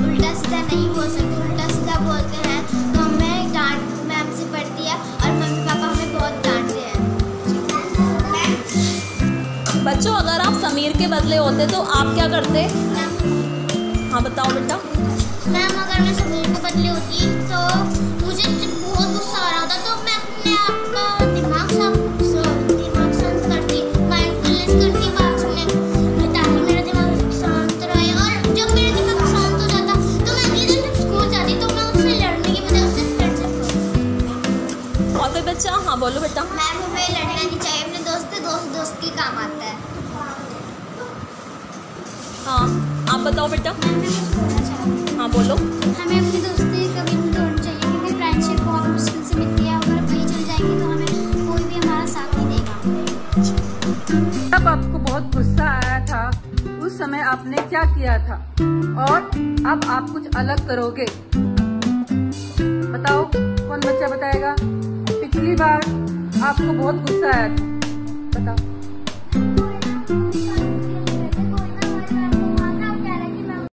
उल्टा सीधा नहीं बोल सकते उल्टा सीधा बोलते हैं। तो हमें डांट मैम से पढ़ती है और मम्मी पापा हमें बहुत डांटते हैं। बच्चों अगर आप समीर के बदले होते तो आप क्या करते? हाँ बताओ बेटा। हाँ बोलो बेटा। मैम हमें लड़ना नहीं चाहिए। अपने दोस्त से दोस्त दोस्त के काम आता है। हाँ आप बताओ बेटा। हाँ बोलो। हमें अपनी दोस्ती कभी नहीं तोड़नी चाहिए क्योंकि फ्रेंडशिप बहुत मुश्किल से मिलती है। अगर कहीं चल जाएँगे तो हमें कोई भी हमारा साथ नहीं देगा। तब आपको बहुत गुस्सा आया था। उस समय आपने क्या किया था? और अब आप कुछ अलग करोगे? बताओ कौन बच्चा बताएगा? पिछली बार आपको बहुत गुस्सा आया था। बताओ।